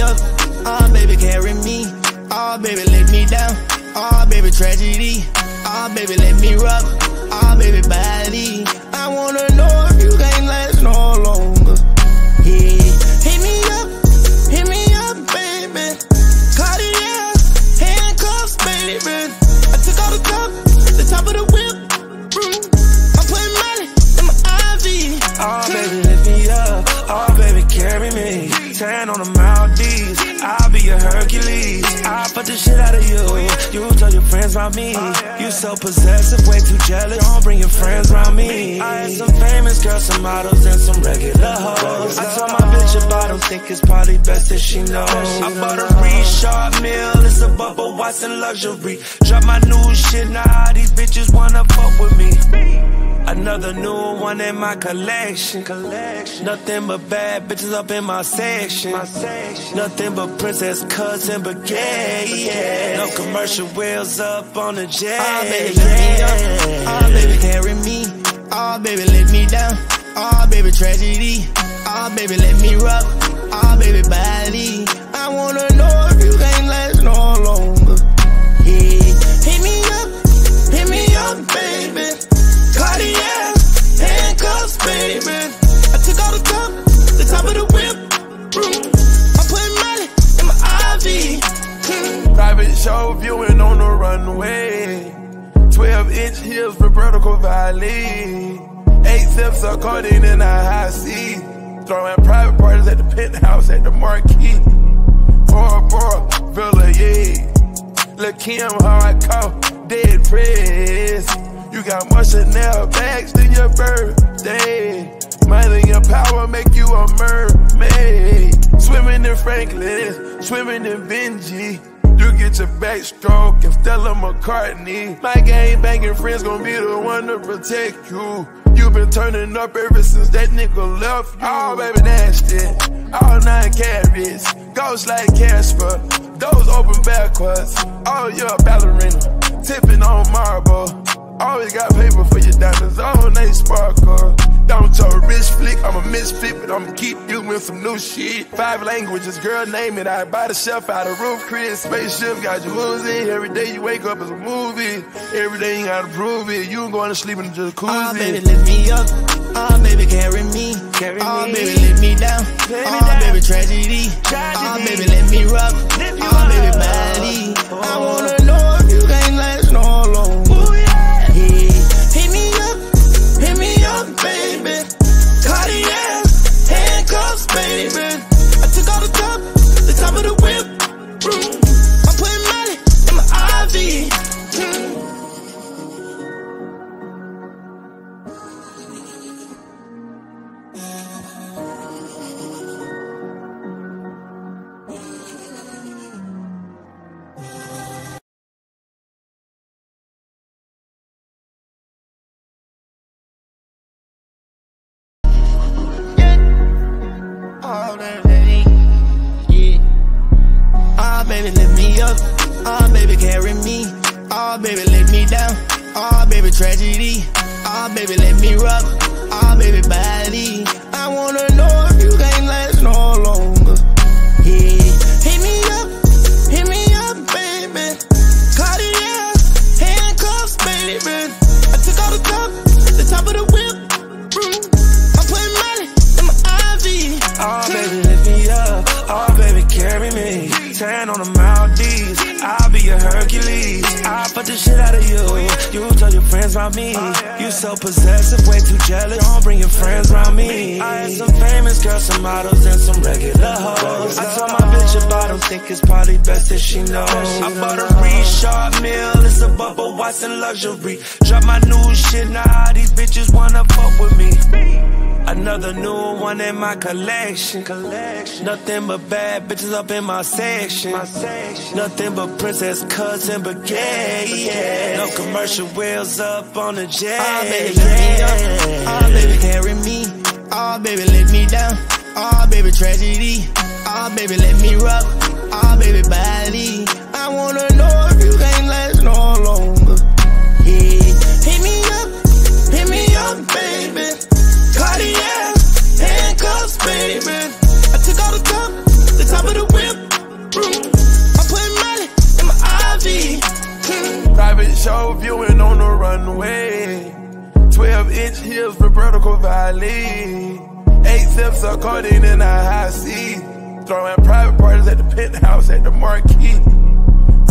up. Oh, baby, carry me. Oh, baby, let me down. Oh, baby, tragedy. Oh, baby, let me rub. Oh, baby, body. I wanna know shit out of you. You tell your friends about me. You so possessive, way too jealous. Don't bring your friends around me. I had some famous girls, some models, and some regular hoes. I told my bitch about them, think it's probably best that she knows. I bought a Richard Mille, it's a Bubba Watson luxury. Drop my new shit, now Another new one in my collection. collection. Nothing but bad bitches up in my section. My section. Nothing but princess cuts and baguette. Yeah. No commercial wheels up on the jet. Oh, baby, let me up. Oh, ah, baby, carry me. Oh, baby, let me down. Oh, baby, tragedy. Oh, baby, let me rub. Oh, baby, body. I wanna know valley. Eight steps of codeine in a high seat. Throwing private parties at the penthouse at the marquee. Four, four, Villa, yeah. Lil' Kim, how I call dead press. You got more Chanel bags than your birthday. Money and power make you a mermaid. Swimming in Franklin, swimming in Benji. You get your backstroke and Stella McCartney. My gang banging friends gonna be the one to protect you. You been turning up ever since that nigga left you. Oh, baby, nasty. All nine carats. Ghost like Casper. Those open backwards. Oh, you're a ballerina. Tipping on marble. Always got paper for your diamonds. Oh, they sparkle. Don't your wrist flick. I'm a misfit, but I'ma keep you with some new shit. Five languages, girl, name it. I buy the shelf out of roof, Chris. Spaceship got your in. Every day you wake up is a movie. Every day you gotta prove it. You ain't going to sleep in the jacuzzi. Oh, baby, lift me up. Oh, baby, carry me. Carry oh, me. baby, let me down. Let me oh, down. baby, tragedy. Tragedy. Oh, baby, let me rub. Oh, baby, let me down. Oh, baby, tragedy. Oh, baby, let me rub. Oh, baby, body. I wanna know famous girls, some models, and some regular hoes. I told my bitch about them, think it's probably best that she knows. I bought a Richard Mille, it's a Bubba Watson luxury. Drop my new shit, now these bitches wanna fuck with me. Another new one in my collection. collection. Nothing but bad bitches up in my section. My section. Nothing but princess cuts and baguette. Yeah. No commercial wheels up on the jet. Oh, baby, up. Oh, baby, carry me. Oh, baby, Ah, oh, baby, tragedy. Ah, oh, baby, let me rub. Ah, oh, baby, body. I wanna know if you can't last no longer. Yeah. Hit me up, hit me up, baby. Cartier, handcuffs, baby. I took all the top, the top of the whip. Mm. I'm putting money in my IV. Mm. Private show viewing on the runway. 12 inch heels, Roberto Cavalli. Eight steps of codeine in a high seat. Throwing private parties at the penthouse at the marquee.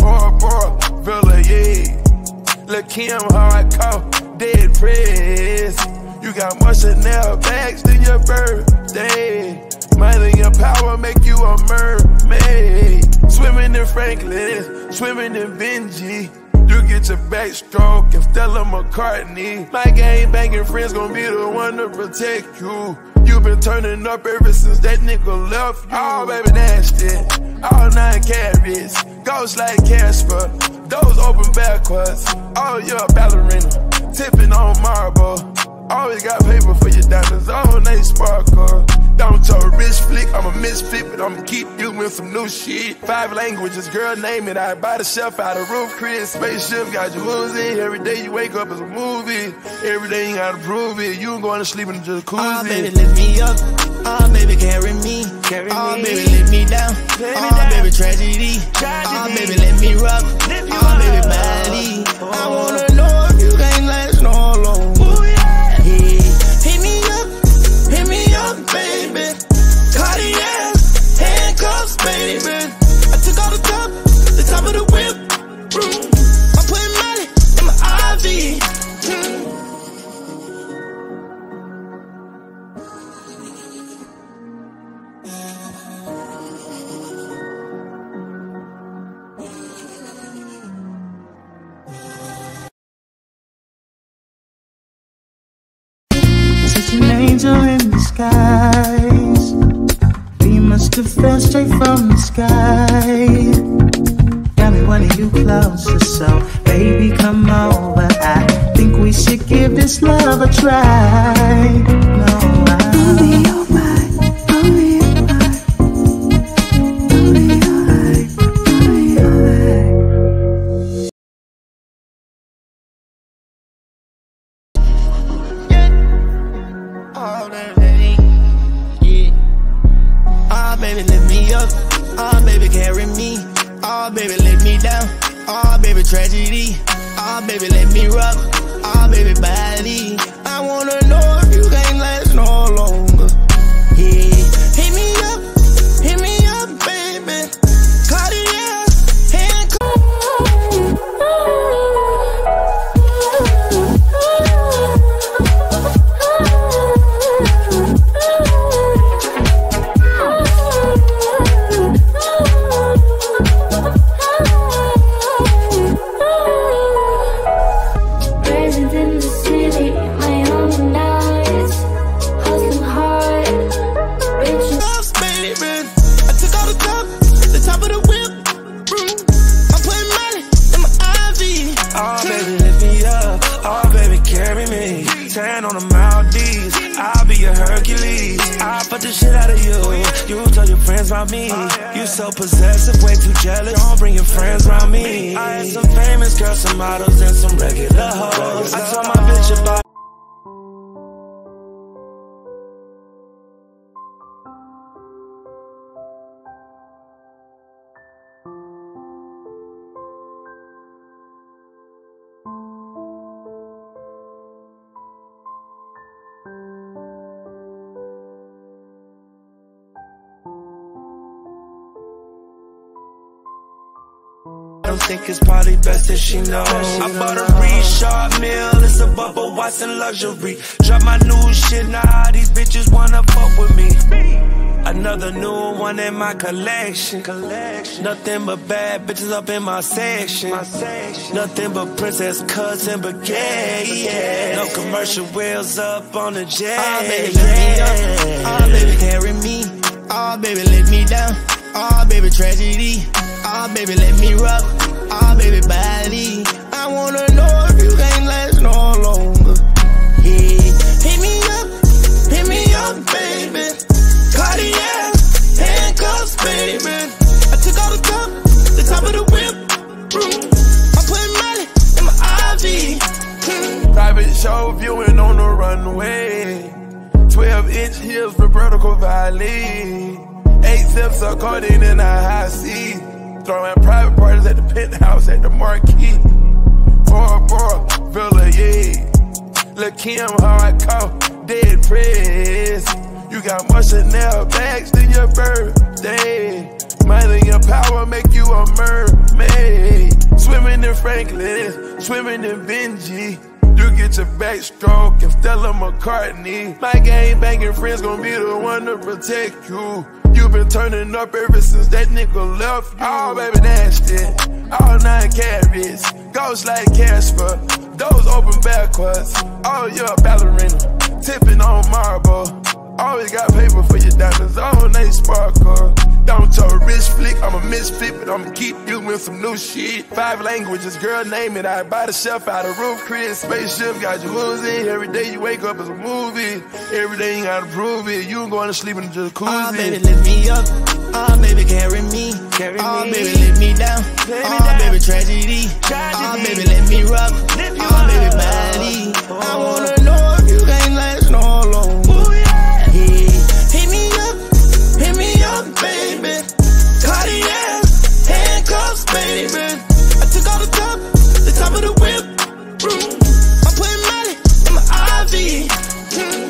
Four, four, Villa, yeah. Lil' Kim, how I call dead press. You got more Chanel bags than your birthday. Money and power make you a mermaid. Swimming in Franklin, swimming in Benji. You get your backstroke and Stella McCartney. My gang banging friends gon' be the one to protect you. You been turning up ever since that nigga left you. Oh, baby, nasty. All nine carats. Ghost like Casper. Those open backwards. Oh, you're a ballerina. Tipping on marble. Always got paper for your diamonds, all they sparkle. Don't your wrist flick, I'm a misfit, but I'ma keep you with some new shit. Five languages, girl, name it. I buy the shelf out of roof, Chris. Spaceship got your jacuzzi. Every day you wake up is a movie. Every day you gotta prove it. You ain't going to sleep in the jacuzzi. Oh, baby, lift me up. Oh, baby, carry me. Carry oh, me. baby, let me down. Let oh, down. baby, tragedy. tragedy. Oh, baby, let me rock. oh, baby, body. Oh. I wanna in disguise must have fell straight from the sky. Got me wanting you closer, so baby, come over. I think we should give this love a try. baby, tragedy. Ah, oh, baby, let me rub. Ah, oh, baby, body. I wanna know Way too jealous. Don't bring your friends around me. I had some famous girls, some models, and some regular hoes. I told my bitch about. Think it's probably best that she knows. I bought a Richard Mille, it's a Bubba Watson luxury. Drop my new shit, now these bitches wanna fuck with me. Another new one in my collection. collection. Nothing but bad bitches up in my section. My section. Nothing but princess cuts and baguette. Yeah. No commercial wheels up on the jet. Oh, baby, let me up. Oh, ah, baby, carry me. Oh, baby, let me down. Oh, baby, tragedy. Oh, baby, let me rock. Ah, baby, body. I wanna know if you can't last no longer. Yeah, hit me up, hit me up, baby. Cartier, handcuffs, baby. I took all the top, the top of the whip. I'm putting money in my IV. Hmm. Private show viewing on the runway. 12 inch heels, Roberto Cavalli. Eight steps of codeine in a high seat. Throwing private parties at the penthouse at the marquee. Four, four, Villa, yeah. Lil' Kim, how I call, dead press. You got more Chanel bags than your birthday. Money and power make you a mermaid. Swimming in Franklin, swimming in Benji. You get your backstroke and Stella McCartney. My gang banging friends gon' be the one to protect you. You been turning up ever since that nigga left you. Oh, baby, nasty. All nine carats. Ghost like Casper. Those open backwards. Oh, you're a ballerina. Tipping on marble. Always got paper for your diamonds. Oh, they sparkle. Don't your wrist flick, I'm a misfit, but I'ma keep you with some new shit. Five languages, girl, name it. I buy the shelf out of roof, Chris. Spaceship got you losing. Every day you wake up is a movie. Every day you gotta prove it. You going to sleep in the jacuzzi. Oh, baby, lift me up. Oh, baby, carry me. Carry oh, me. baby, let me down. Let oh, down. baby, tragedy. tragedy. Oh, baby, let me rock. Let me oh, baby, body. Oh. I wanna my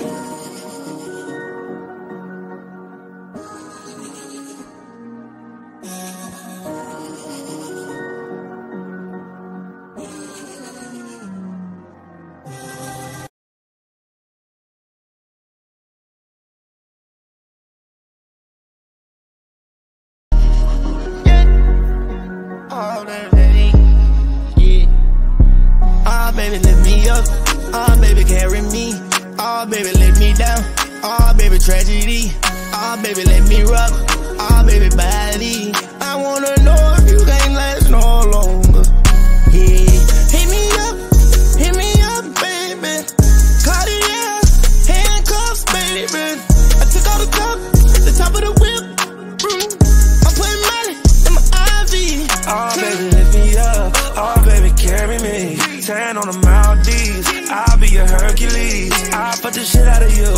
up. Oh, baby, carry me. Oh, baby, let me down. Oh, baby, tragedy. Oh, baby, let me rock. Oh, baby, body. I wanna know the Maldives. I'll be your Hercules. I'll put the shit out of you.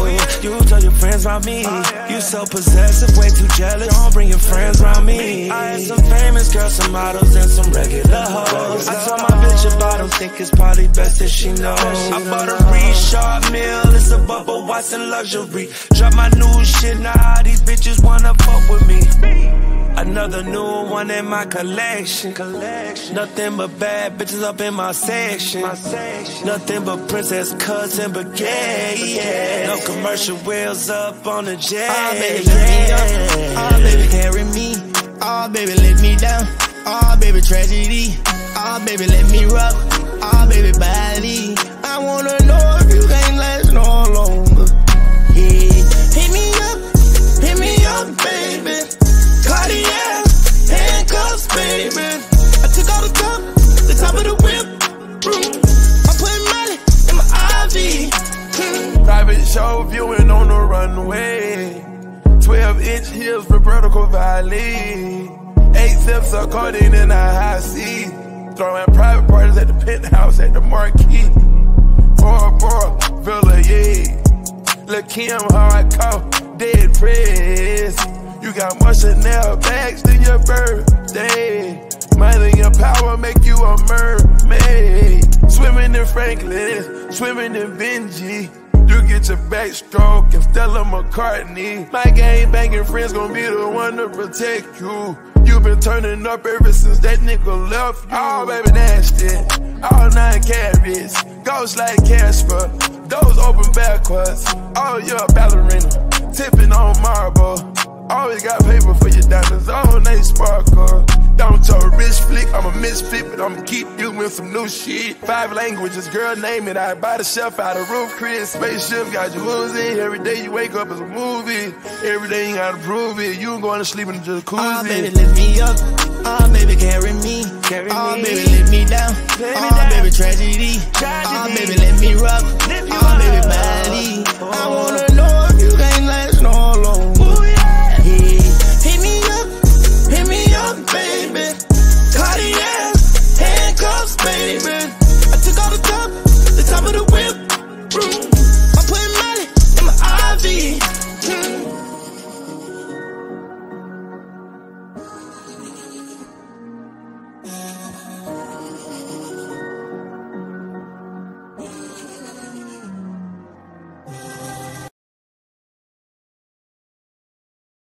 You tell your friends about me. You so possessive, way too jealous. Don't bring your friends around me. I had some famous girls, some models, and some regular hoes. I told my bitch about them, think it's probably best that she knows. I bought a Richard Mille, it's a Bubba Watson luxury. Drop my new shit, now these bitches wanna fuck with me. Another new one in my collection. collection. Nothing but bad bitches up in my section. My section. Nothing but princess cuts and baguette. Yeah. No commercial wheels up on the jet. Oh, baby, lift me up. Oh, baby, carry me. Oh, baby, let me down. Oh, baby, tragedy. Oh, baby, let me rock. Oh, baby, body. For Roberto Cavalli. Eight steps of codeine in a high seat. Throwing private parties at the penthouse at the marquee. Four four Villa, yeah. Lil' Kim, how I call, dead press. You got more Chanel bags than your birthday. Money and power make you a mermaid. Swimming in Franklin, swimming in Benji. You get your backstroke and Stella McCartney. My gang banging friends gon' be the one to protect you. You been turning up ever since that nigga left you. Oh, oh baby, nasty. All nine carats. Ghost like Casper. Those open backwards. Oh, you're a ballerina. Tipping on marble. Always got paper for your diamonds. Oh, they sparkle. I'ma keep you with some new shit. Five languages, girl, name it. I buy the shelf out of roof, Chris. Spaceship got you losing. Every day you wake up is a movie. Every day you gotta prove it. You ain't going to sleep in the jacuzzi. Oh, baby, lift me up. Oh, baby, carry me. Carry oh, me. baby, let me down. Let me oh, down. baby, tragedy. Tragedy. Oh, baby, let me rock. Lift you oh, baby, body. I wanna